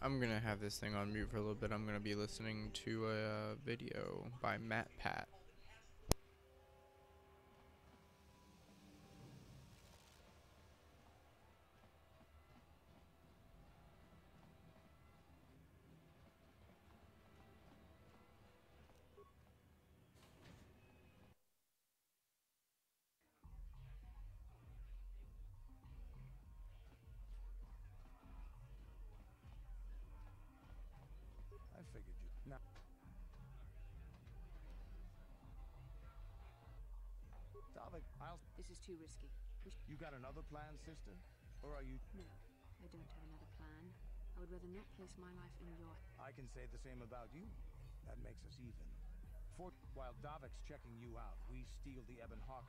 I'm gonna have this thing on mute for a little bit. I'm gonna be listening to a uh, video by Matt Pat. This is too risky. You got another plan, sister? Or are you. no, I don't have another plan. I would rather not place my life in your. I can say the same about you. That makes us even. For while Davik's checking you out, we steal the Ebon Hawk.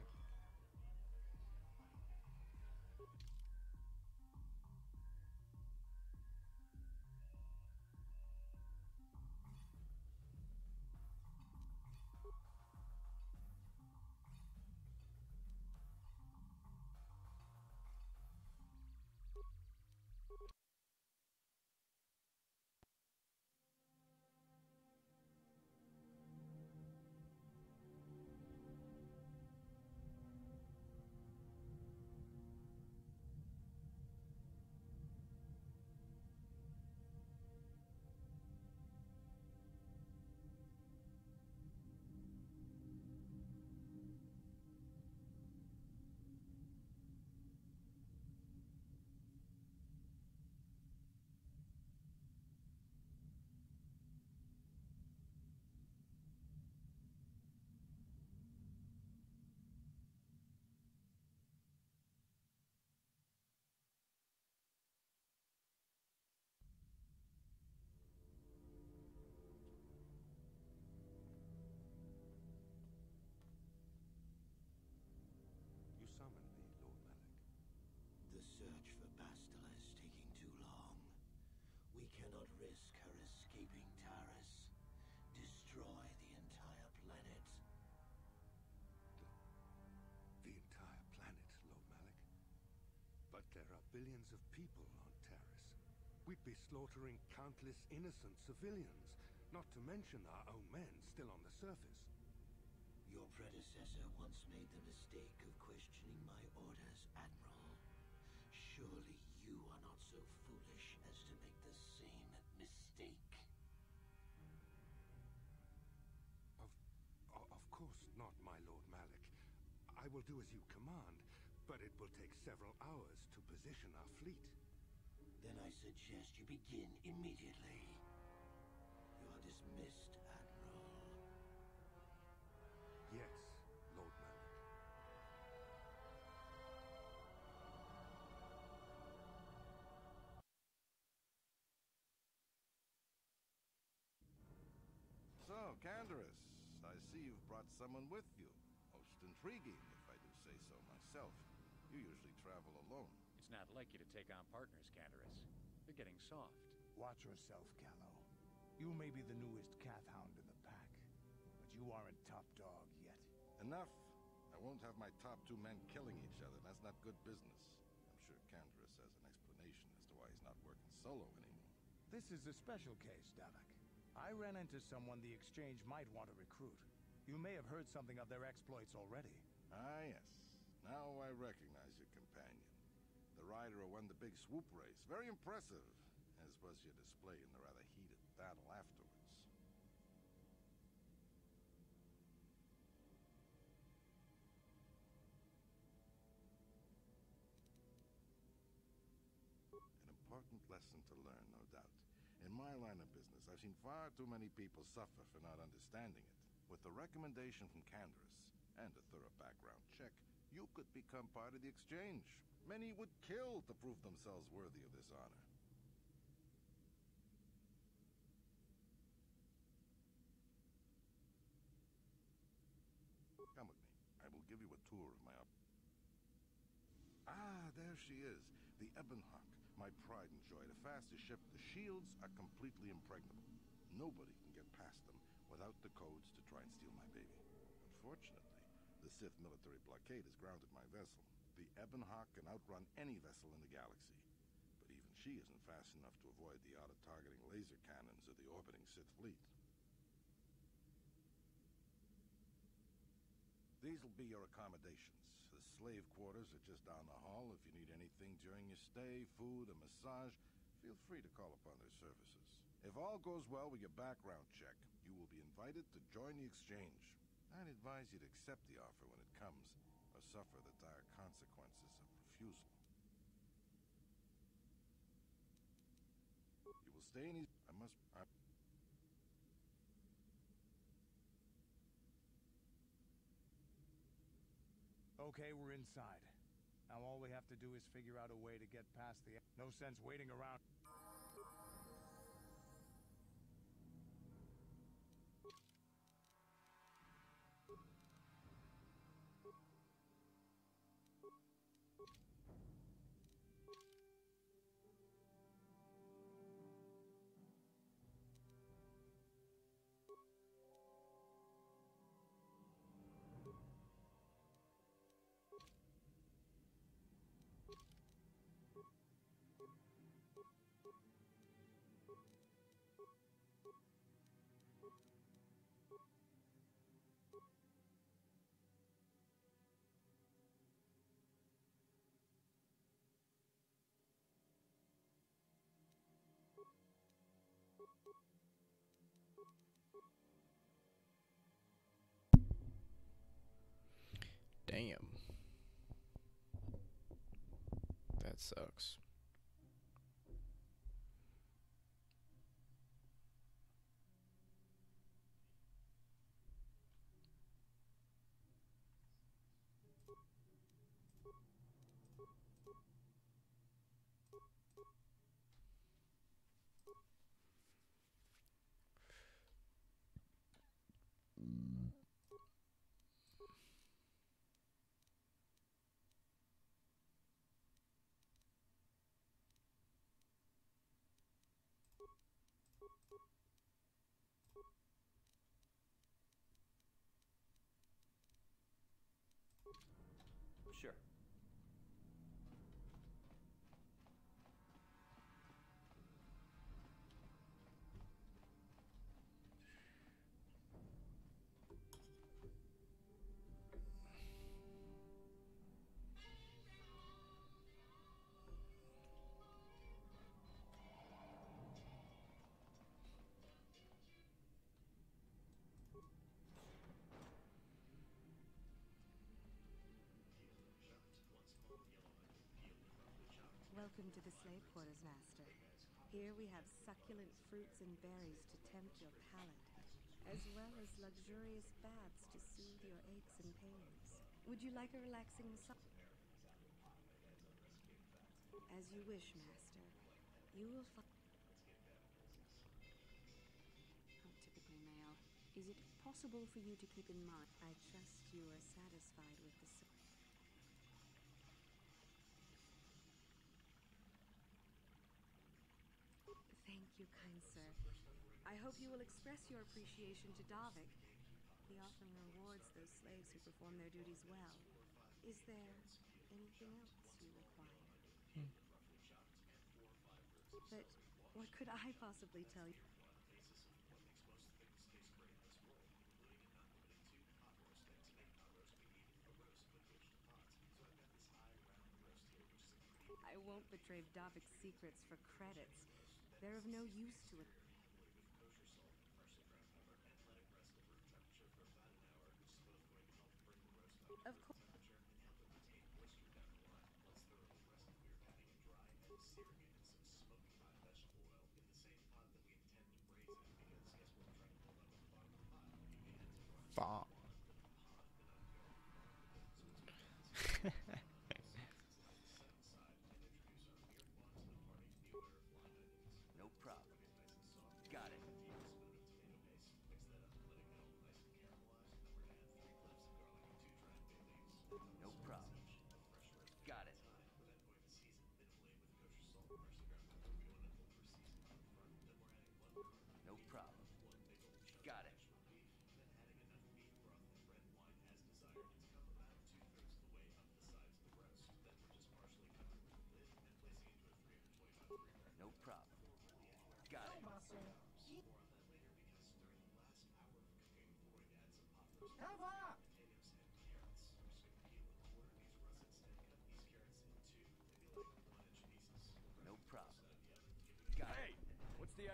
Billions of people on Taris. We'd be slaughtering countless innocent civilians, not to mention our own men still on the surface. Your predecessor once made the mistake of questioning my orders, Admiral. Surely you are not so foolish as to make the same mistake. Of, of course not, my Lord Malik. I will do as you command, but it will take several hours to position our fleet. Then I suggest you begin immediately. You are dismissed, Admiral. Yes, Lord Malik. So, Canderous, I see you've brought someone with you. Most intriguing, if I do say so myself. You usually travel alone. It's not like you to take on partners, Canderous. You're getting soft. Watch yourself, Calo. You may be the newest kath hound in the pack, but you aren't top dog yet. Enough. I won't have my top two men killing each other. That's not good business. I'm sure Canderous has an explanation as to why he's not working solo anymore. This is a special case, Davik. I ran into someone the Exchange might want to recruit. You may have heard something of their exploits already. Ah, yes. Now I recognize your companion. The rider who won the big swoop race. Very impressive, as was your display in the rather heated battle afterwards. An important lesson to learn, no doubt. In my line of business, I've seen far too many people suffer for not understanding it. With the recommendation from Canderous and a thorough background check, you could become part of the exchange. Many would kill to prove themselves worthy of this honor. Come with me. I will give you a tour of my op- Ah, there she is. The Ebonhawk, my pride and joy. The fastest ship. The shields are completely impregnable. Nobody can get past them without the codes to try and steal my baby. Unfortunately, the Sith military blockade has grounded my vessel. The Ebonhawk can outrun any vessel in the galaxy. But even she isn't fast enough to avoid the auto-targeting laser cannons of the orbiting Sith fleet. These will be your accommodations. The slave quarters are just down the hall. If you need anything during your stay, food, a massage, feel free to call upon their services. If all goes well with your background check, you will be invited to join the exchange. I'd advise you to accept the offer when it comes, or suffer the dire consequences of refusal. You will stay in these... I must... I... Okay, we're inside. Now all we have to do is figure out a way to get past the... No sense waiting around. Sucks. Sure. Welcome to the slave quarters, Master. Here we have succulent fruits and berries to tempt your palate, as well as luxurious baths to soothe your aches and pains. Would you like a relaxing massage? As you wish, Master. You will find... Typically male. Is it possible for you to keep in mind? I trust you are satisfied with the... s- Thank you, kind sir. I hope you will express your appreciation to Davik. He often rewards those slaves who perform their duties well. Is there anything else you require? Hmm. But what could I possibly tell you? I won't betray Davik's secrets for credits. They're of no use to it. Of course.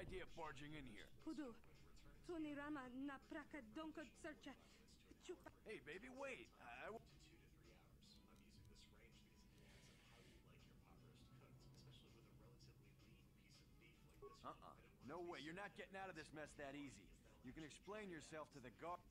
Idea of barging in here? Kudu. Tunirama na praka donka searcha. Hey, baby, wait. I, I... Uh-uh. No way. You're not getting out of this mess that easy. You can explain yourself to the guard.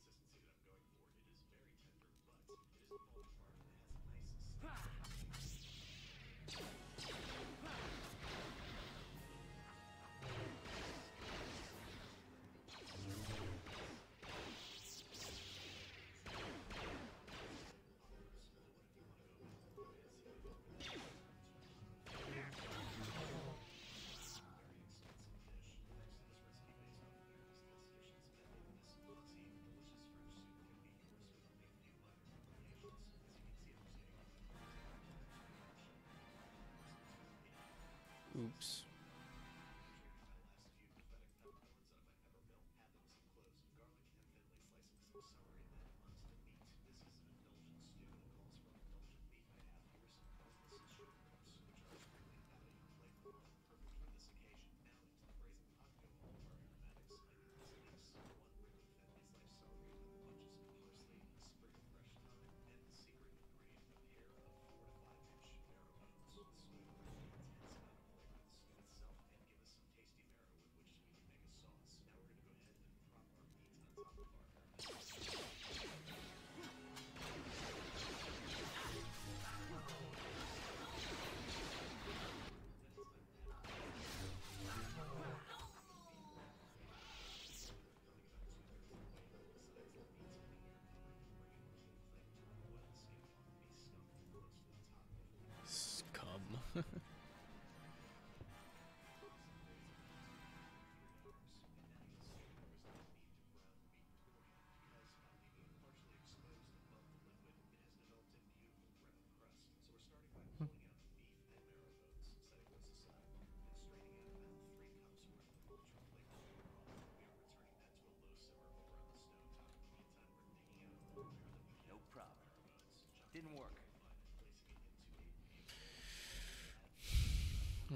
Oops.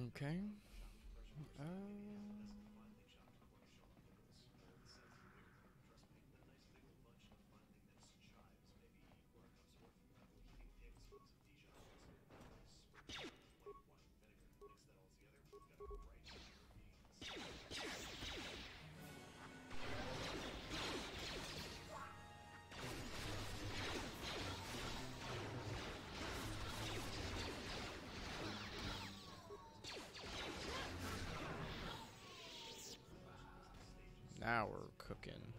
Okay. Uh, we're cooking.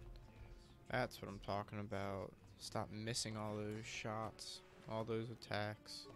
That's what I'm talking about. Stop missing all those shots, all those attacks.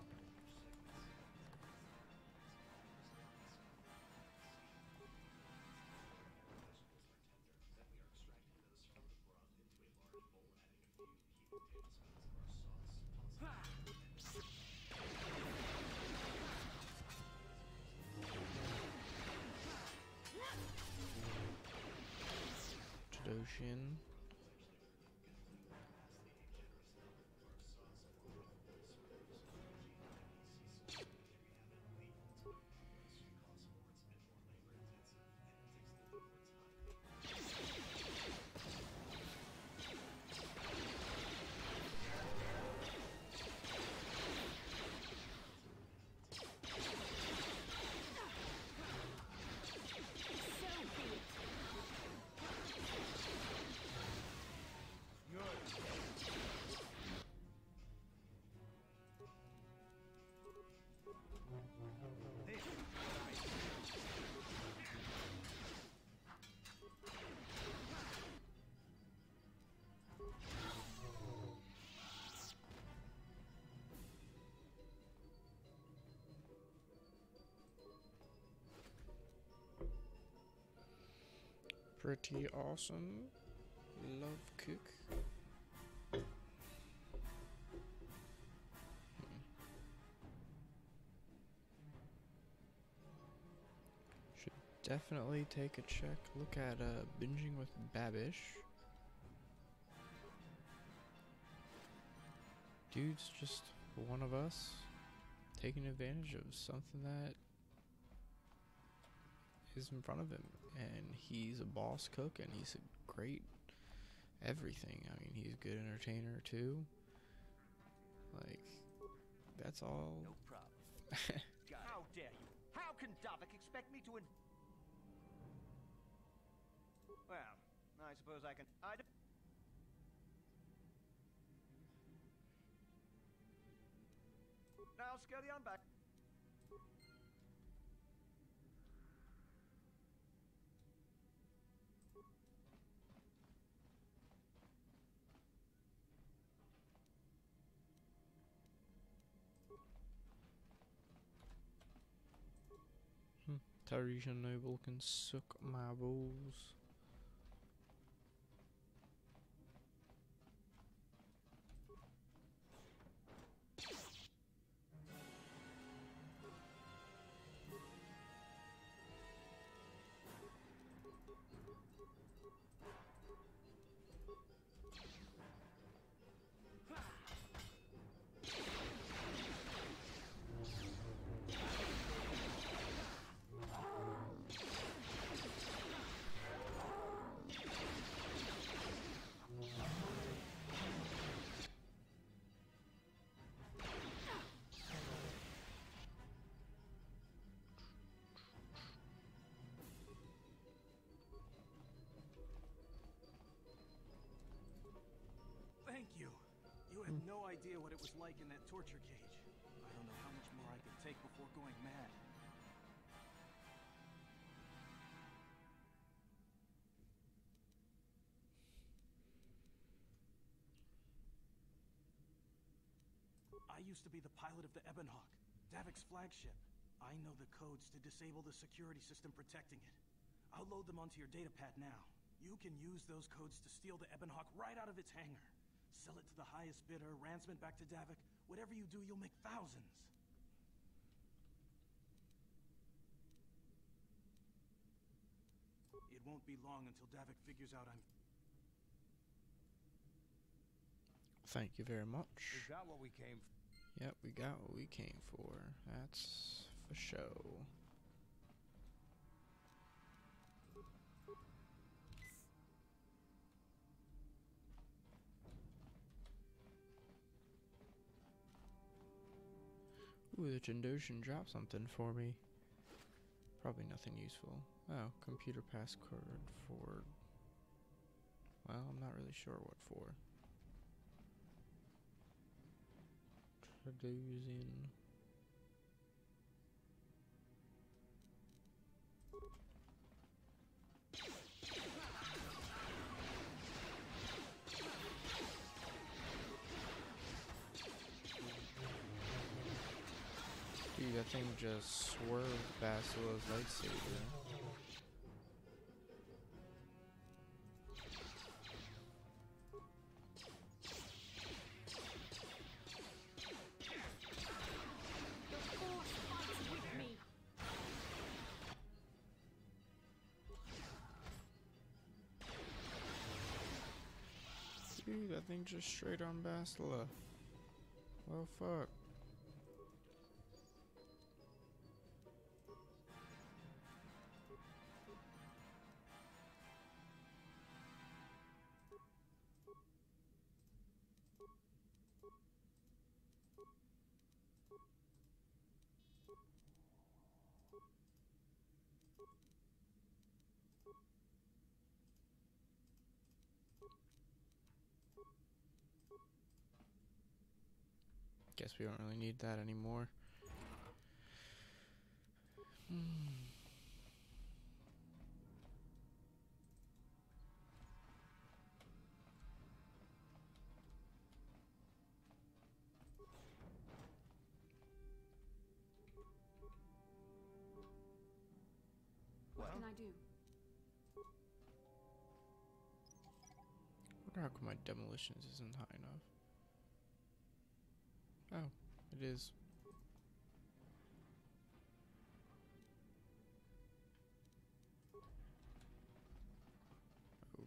Pretty awesome. Love cook. Should definitely take a check. Look at uh, binging with Babish. dude's just one of us taking advantage of something that is in front of him. And he's a boss cook and he's a great everything. I mean, he's a good entertainer too. Like, that's all. No problem. How dare you? How can Davik expect me to in... Well, I suppose I can... I d- Now, Scurry on back. Tarisian Noble can suck my balls. Hmm. have no idea what it was like in that torture cage. I don't know how much more I could take before going mad. I used to be the pilot of the Ebonhawk, Davik's flagship. I know the codes to disable the security system protecting it. I'll load them onto your datapad now. You can use those codes to steal the Ebonhawk right out of its hangar. Sell it to the highest bidder, ransome it back to Davik. Whatever you do, you'll make thousands. It won't be long until Davik figures out I'm... Thank you very much. Is that what we came for? Yep, we got what we came for. That's for show. Ooh, the Jindoshan dropped something for me. Probably nothing useful. Oh, computer passcode for... Well, I'm not really sure what for. Traducing. Thing just swerved Bastila's lightsaber. Dude, that thing just straight on Basila. Well, oh, fuck. Guess we don't really need that anymore. Hmm. What can I do? wonder how come my demolitions isn't high enough. Oh, it is.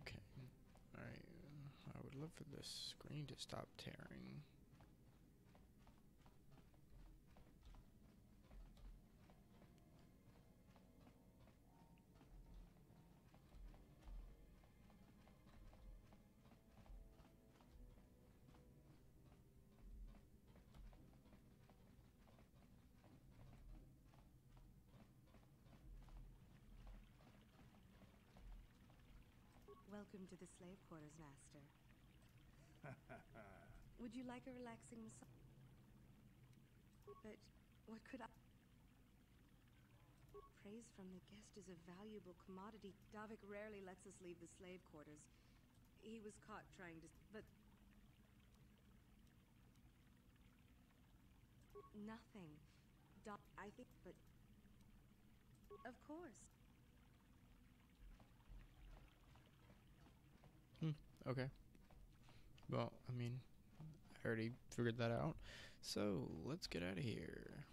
Okay. Alright. Uh, I would love for this screen to stop tearing. Welcome to the slave quarters, Master. Would you like a relaxing massage? But what could I... Praise from the guest is a valuable commodity. Davik rarely lets us leave the slave quarters. He was caught trying to... But... Nothing. I think... But... Of course. Hmm, okay. Well, I mean, I already figured that out. So, let's get out of here.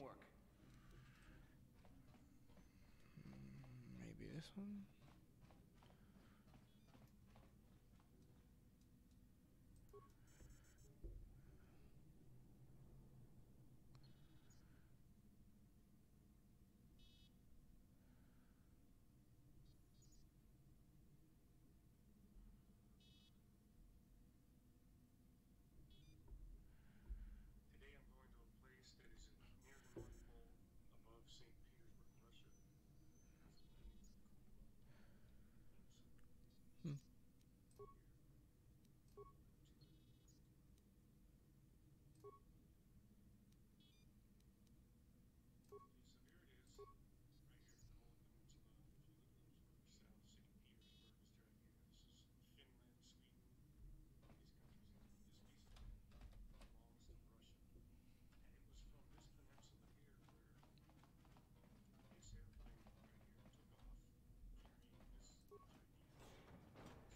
Work. Mm, maybe this one? Today I'm going to a place that is near the North Pole above St. Petersburg, Russia. Hmm.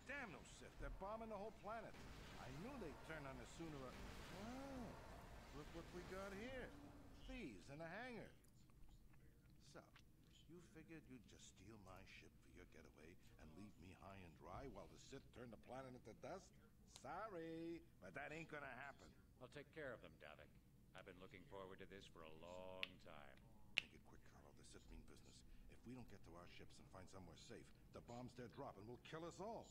Damn those Sith. They're bombing the whole planet. I knew they'd turn on us sooner or... Oh, look what we got here. Thieves in a hangar. So, you figured you'd just steal my ship for your getaway and leave me high and dry while the Sith turn the planet into dust? Sorry, but that ain't gonna happen. I'll take care of them, Davik. I've been looking forward to this for a long time. Make it quick, Calo. The Sith mean business. If we don't get to our ships and find somewhere safe, the bombs they're dropping will kill us all.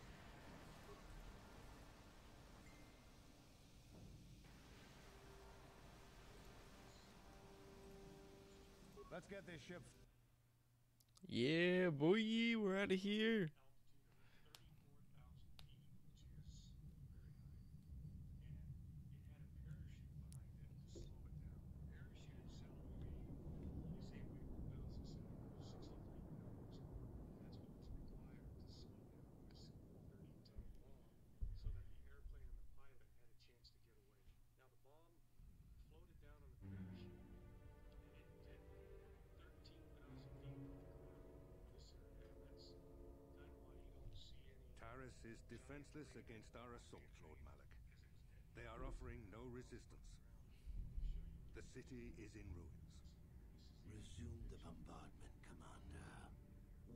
get this ship. Yeah, boy, we're out of here. Is defenseless against our assault, Lord Malik. They are offering no resistance. The city is in ruins. Resume the bombardment, Commander.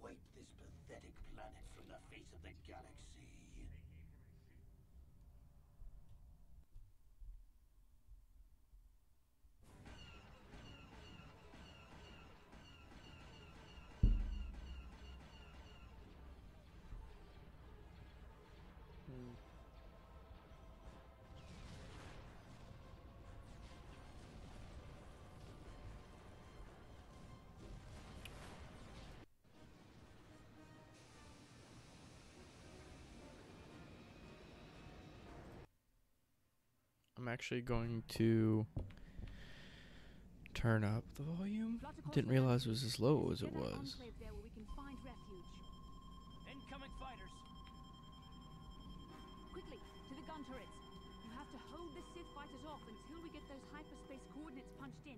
Wipe this pathetic planet from the face of the galaxy. I'm actually going to turn up the volume. Didn't realize it was as low as it was. there where we can find refuge. Incoming fighters. Quickly, to the gun turrets. You have to hold the Sith fighters off until we get those hyperspace coordinates punched in.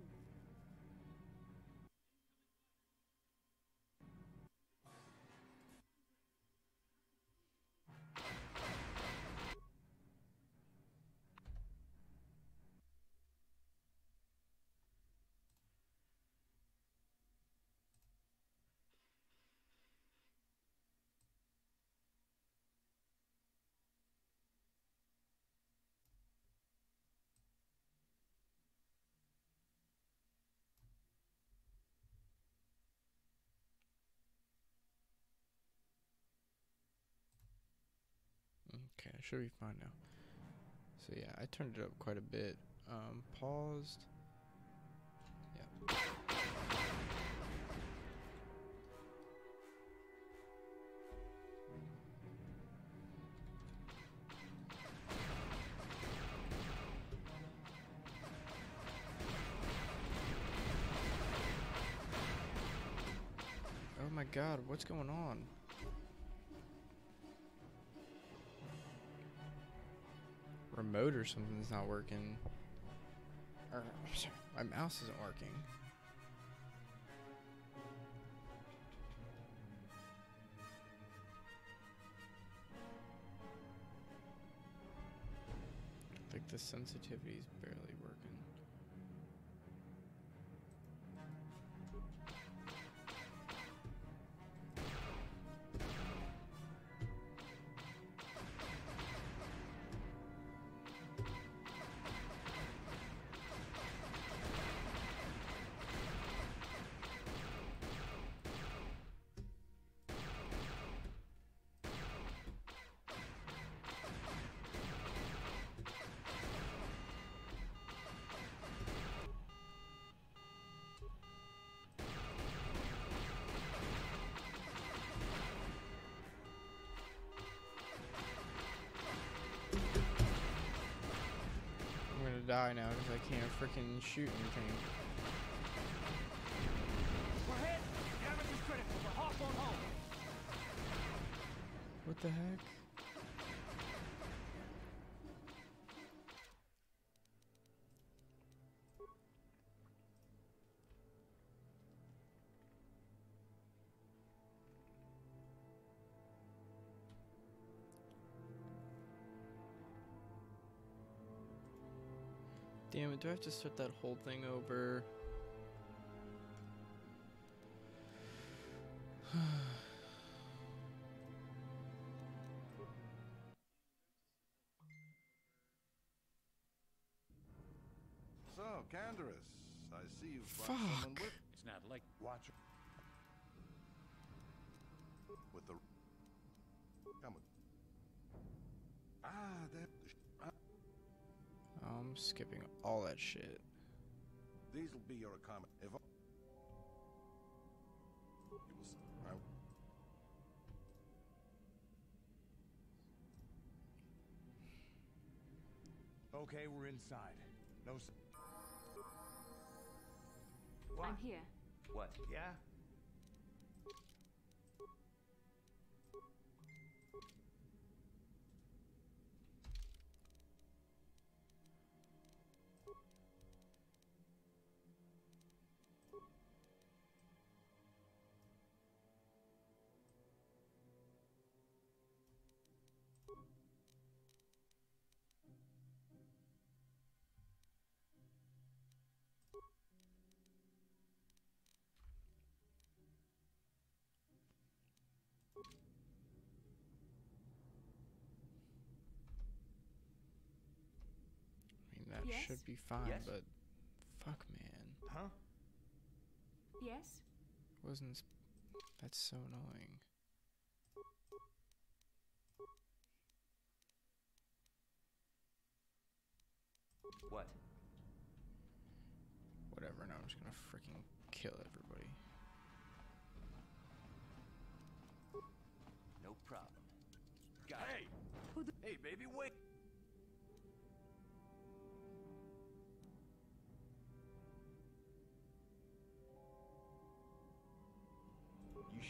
Okay, I should be fine now. So yeah, I turned it up quite a bit. Um, paused. Yeah. Oh my god, what's going on? Remote or something's not working. Or, sorry, my mouse isn't working. Like the sensitivity is barely working. I can't freaking shoot anything. We're hit. Damage is critical. The Hawk won't hold. What the heck? Damn it, do I have to start that whole thing over? So, Canderous, I see you've brought someone Fuck. with It's not like Watch skipping all that shit. These will be your comment. If I Okay, we're inside. No. What? I'm here. What? Yeah? Yes? should be fine, Yes? but fuck, man. Huh? Yes? Wasn't. Sp- that's so annoying. What? Whatever, now I'm just gonna freaking kill everybody. No problem. Got Hey! it. Hey, baby, wait!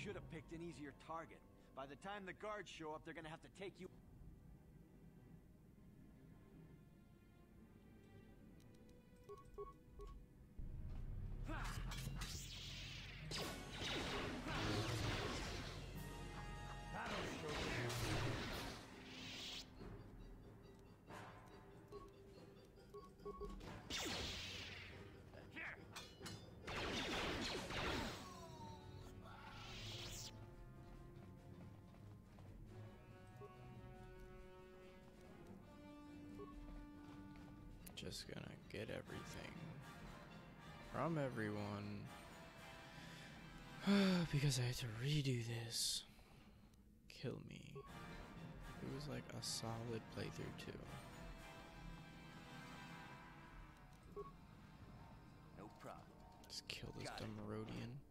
Should have picked an easier target. By the time the guards show up, they're gonna have to take you... Just gonna get everything from everyone. because I had to redo this. Kill me. It was like a solid playthrough, too. No problem. Just kill this Got dumb Rodian.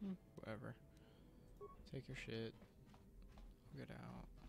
Hmm, whatever. Take your shit. Get out.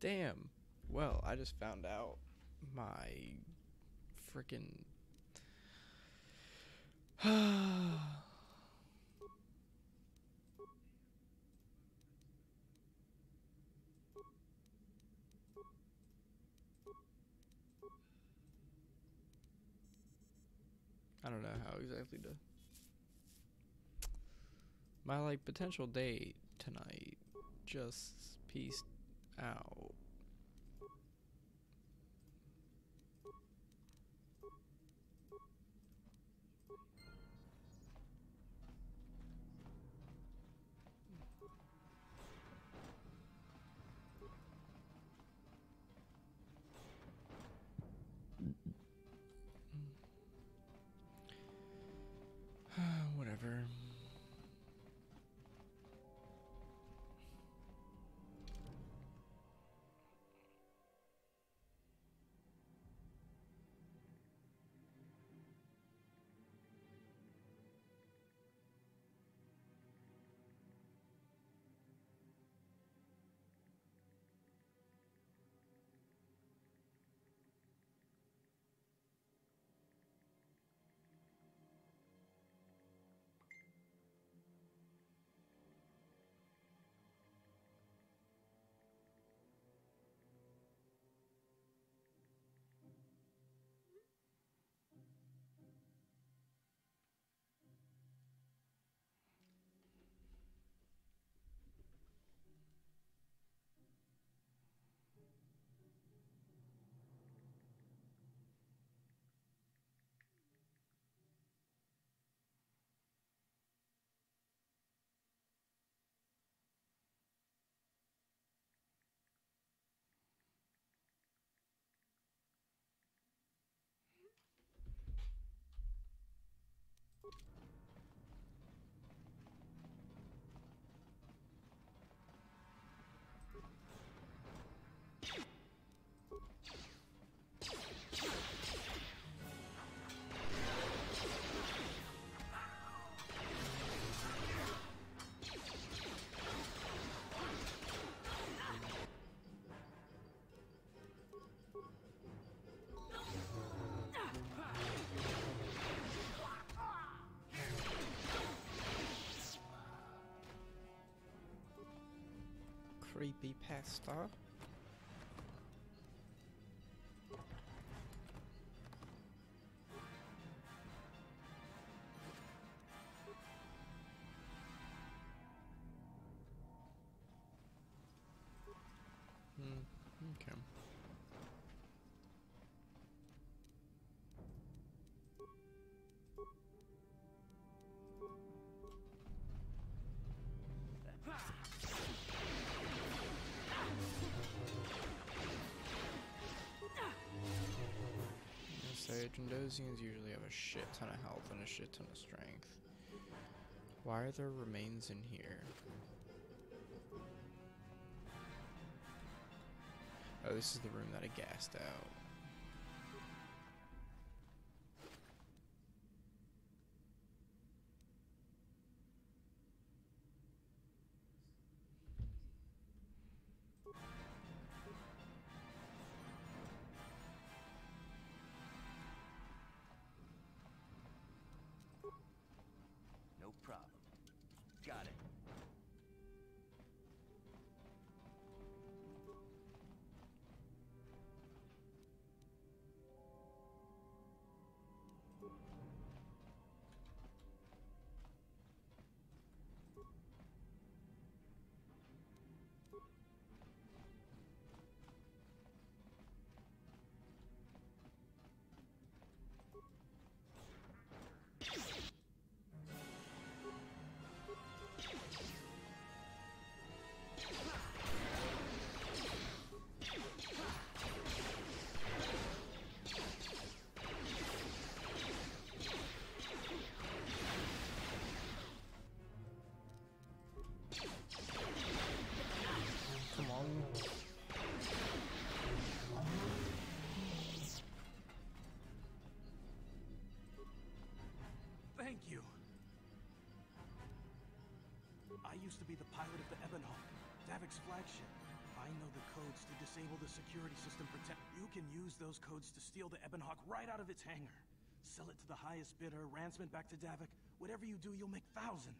Damn. Well, I just found out my freaking. I don't know how exactly to. My like potential date tonight just pieced out. Creepy pasta. Say usually have a shit ton of health and a shit ton of strength. Why are there remains in here? Oh, this is the room that I gassed out. Davik's flagship. I know the codes to disable the security system protect. You can use those codes to steal the Ebon Hawk right out of its hangar. Sell it to the highest bidder, ransom it back to Davik. Whatever you do, you'll make thousands.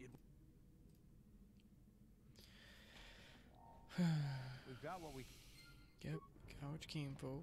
It We've got what we. Yep, got what you came for.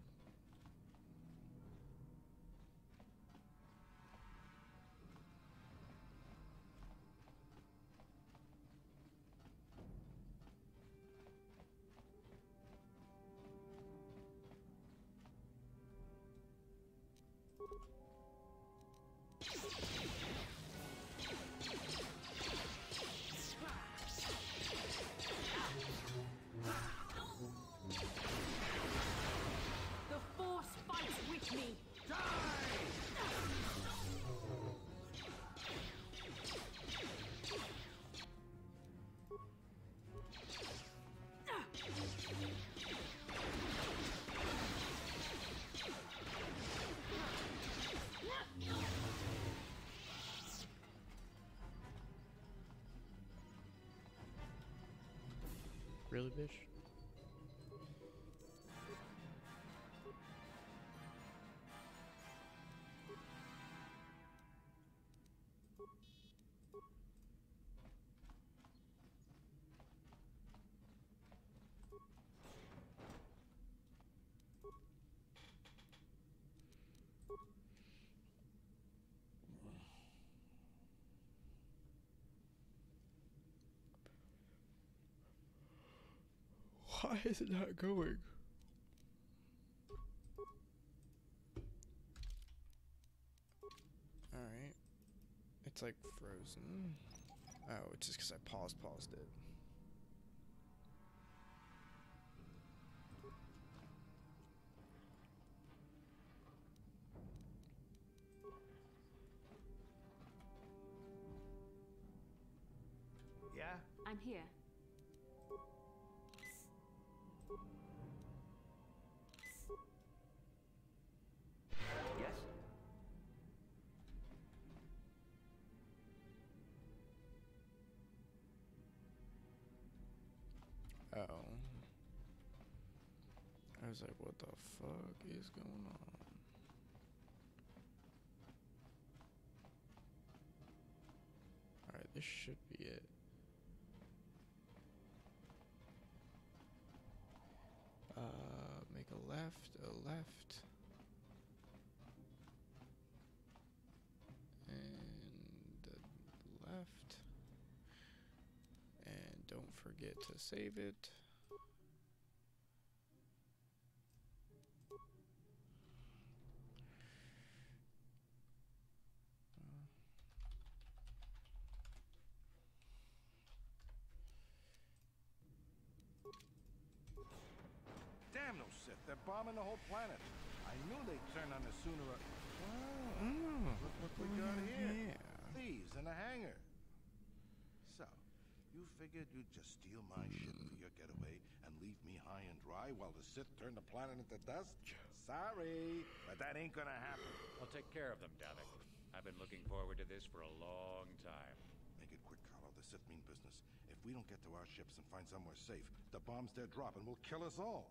Really, bitch? Why is it not going? Alright. It's like frozen. Oh, it's just because I paused, paused it. Yeah? I'm here. I was like, what the fuck is going on? Alright, this should be it. Uh, make a left, a left. And a left. And don't forget to save it. Damn those Sith. They're bombing the whole planet. I knew they'd turn on us sooner or. Wow. Mm. Look what we got here. Yeah. Thieves in a hangar. So, you figured you'd just steal my ship for your getaway and leave me high and dry while the Sith turn the planet into dust? Sorry, but that ain't gonna happen. I'll take care of them, Davik. I've been looking forward to this for a long time. Make it quick, Calo. The Sith mean business. If we don't get to our ships and find somewhere safe, the bombs they're dropping will kill us all.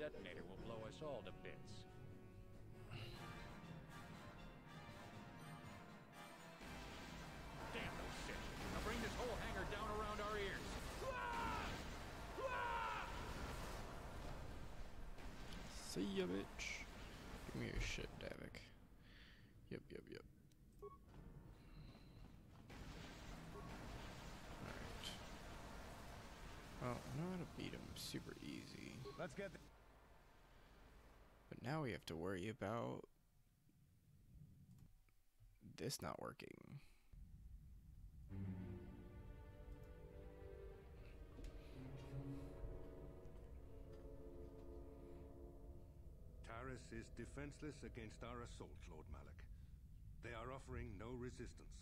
Detonator will blow us all to bits. Damn those Sith! Now bring this whole hangar down around our ears. See ya, bitch. Give me your shit, Davik. Yep, yep, yep. Alright. Well, I know how to beat him super easy. Let's get. Th- But now we have to worry about this not working. Taris is defenseless against our assault, Lord Malak. They are offering no resistance.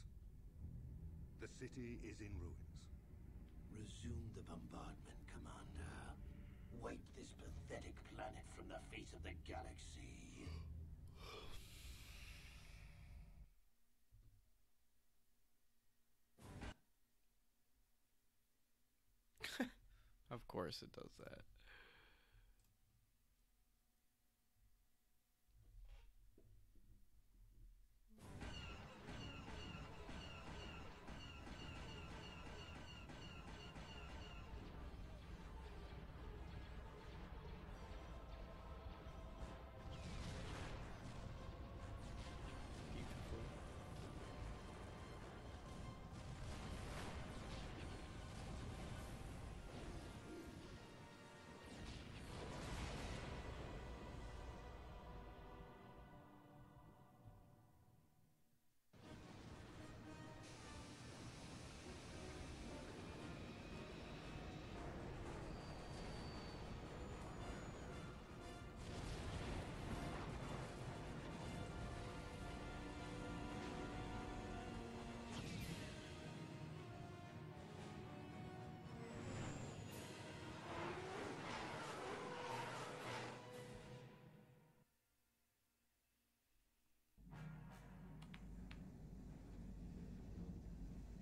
The city is in ruins. Resume the bombardment, Commander. Planet from the face of the galaxy. Of course it does that.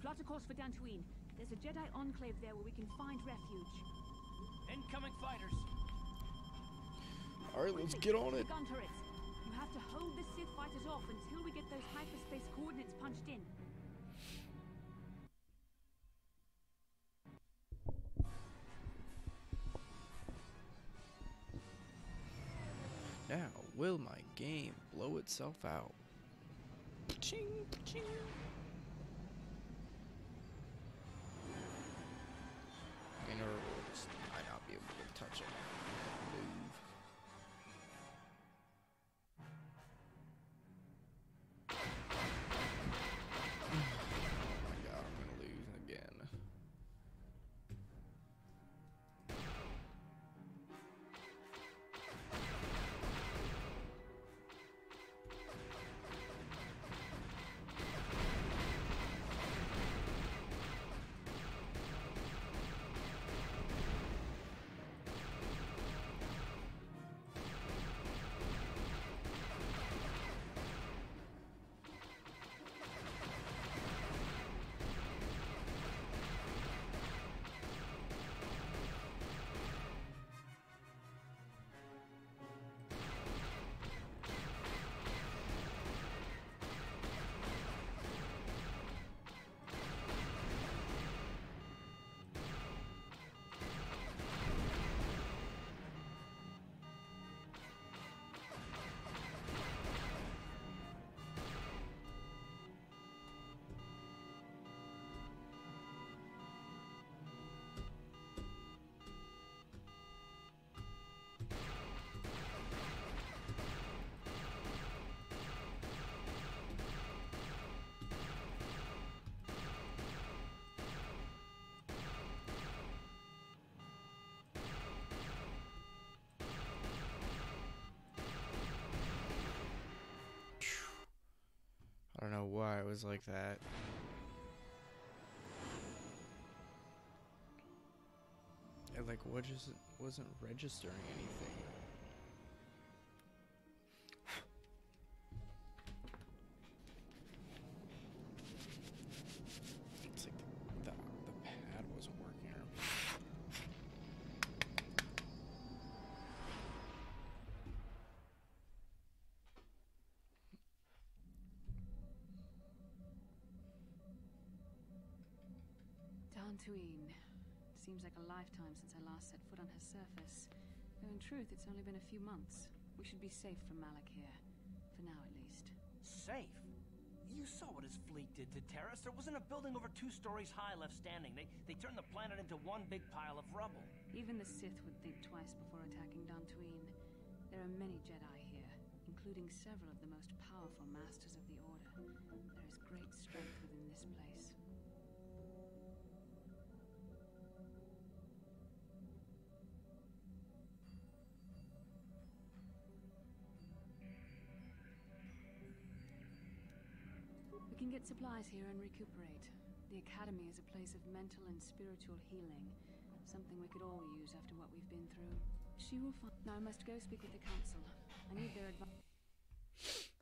Plot a course for Dantooine. There's a Jedi enclave there where we can find refuge. Incoming fighters. Alright, let's get on it. gun turrets. You have to hold the Sith fighters off until we get those hyperspace coordinates punched in. Now, will my game blow itself out? Ching, ching. In order will just I not be able don't know why it was like that. It like what just wasn't registering anything. Dantooine. Seems like a lifetime since I last set foot on her surface. Though in truth, it's only been a few months. We should be safe from Malak here. For now, at least. Safe? You saw what his fleet did to Taris. There wasn't a building over two stories high left standing. They, they turned the planet into one big pile of rubble. Even the Sith would think twice before attacking Dantooine. There are many Jedi here, including several of the most powerful Masters of the Order. There is great strength within this place. Supplies here and recuperate. The Academy is a place of mental and spiritual healing. Something we could all use after what we've been through. She will find. Now I must go speak with the Council. I need their advice.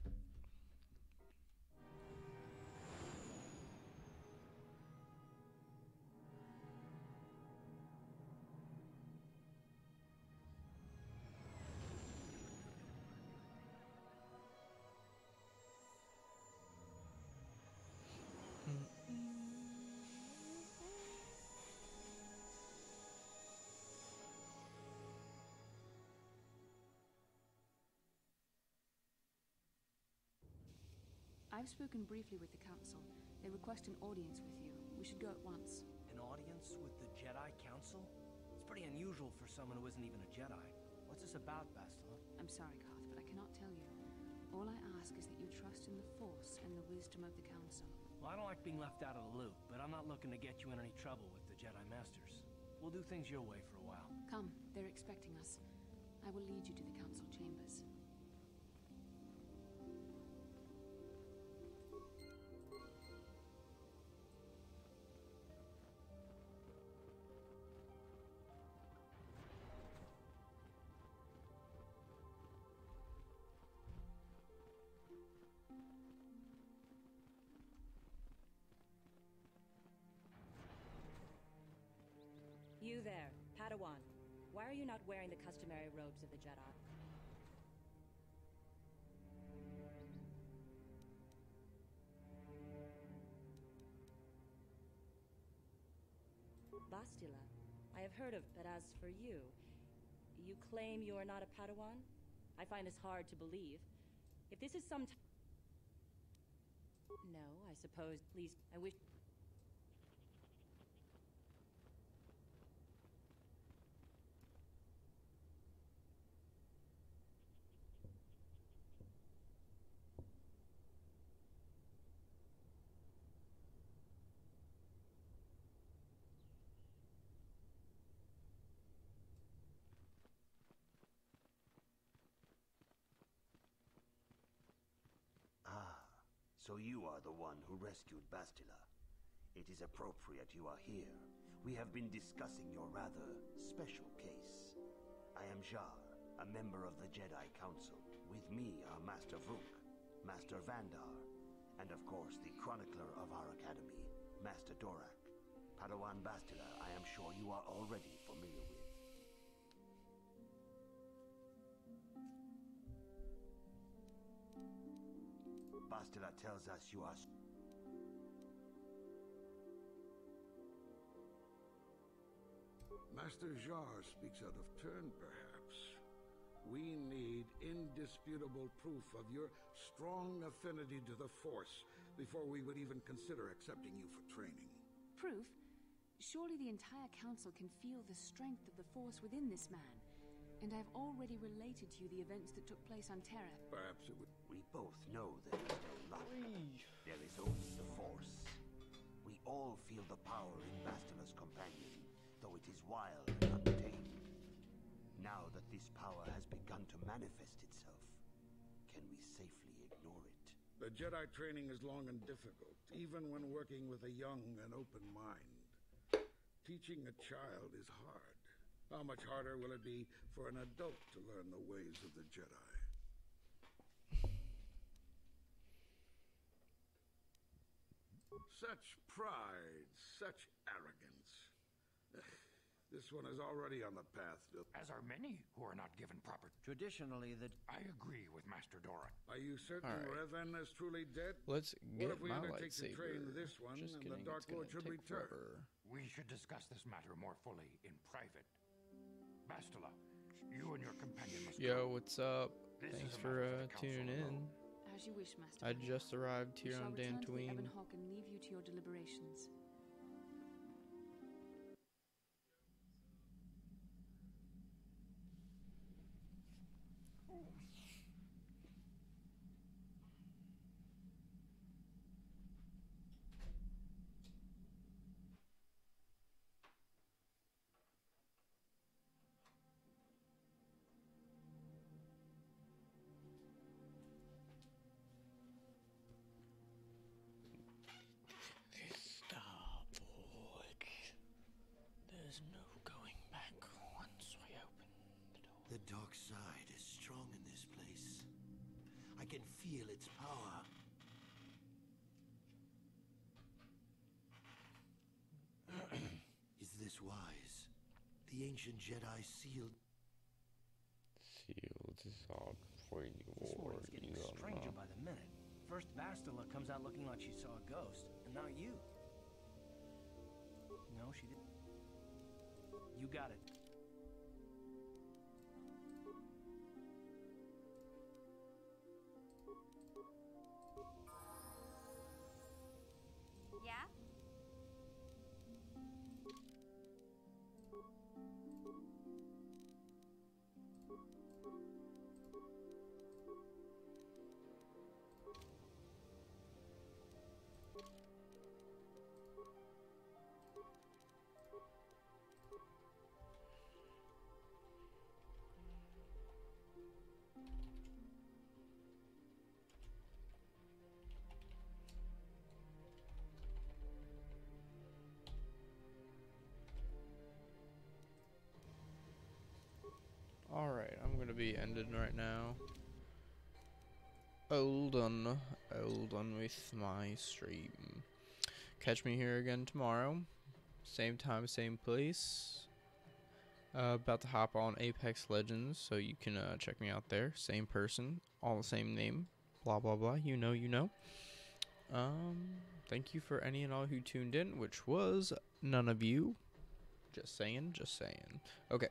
I've spoken briefly with the Council. They request an audience with you. We should go at once. An audience with the Jedi Council? It's pretty unusual for someone who isn't even a Jedi. What's this about, Bastila? I'm sorry, Carth, but I cannot tell you. All I ask is that you trust in the Force and the wisdom of the Council. Well, I don't like being left out of the loop, but I'm not looking to get you in any trouble with the Jedi Masters. We'll do things your way for a while. Come, they're expecting us. I will lead you to the Council chambers. There, Padawan. Why are you not wearing the customary robes of the Jedi? Bastila. I have heard of, but as for you, you claim you are not a Padawan? I find this hard to believe. If this is some No, I suppose, please, I wish... Ah, so you are the one who rescued Bastila. It is appropriate you are here. We have been discussing your rather special case. I am Zhar, a member of the Jedi Council. With me are Master Vrook, Master Vandar, and of course the chronicler of our academy, Master Dorak. Padawan Bastila, I am sure you are already familiar with. Bastila tells us you are... Master Zhar speaks out of turn, perhaps. We need indisputable proof of your strong affinity to the Force before we would even consider accepting you for training. Proof? Surely the entire Council can feel the strength of the Force within this man. And I've already related to you the events that took place on Taris. Perhaps it would... We both know there is no luck. There is only the Force. We all feel the power in Bastila's companion, though it is wild and untamed. Now that this power has begun to manifest itself, can we safely ignore it? The Jedi training is long and difficult, even when working with a young and open mind. Teaching a child is hard. How much harder will it be for an adult to learn the ways of the Jedi? Such pride, such arrogance. This one is already on the path to... As are many who are not given proper... Traditionally, the... I agree with Master Doran. Are you certain All right. Revan is truly dead? Let's What get if we my undertake to lightsaber. train this one Just and kidding, the Dark gonna Lord should take return? forever. We should discuss this matter more fully in private. Bastila, you and your companion must Yo, what's up? This Thanks for uh, for the council tuning in. As you wish, Master. I just arrived here on return to Dantooine. And leave you to your deliberations. Can feel its power. is this wise? The ancient Jedi sealed. Sealed is all for you This or morning's getting stranger by the minute. First Bastila comes out looking like she saw a ghost, and now you. No, she didn't. You got it. Be ending right now. All done. All done with my stream. Catch me here again tomorrow. Same time, same place. Uh, about to hop on Apex Legends, so you can uh, check me out there. Same person, all the same name. Blah blah blah. You know, you know. Um, thank you for any and all who tuned in, which was none of you. Just saying, just saying. Okay.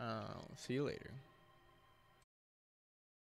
Uh, see you later.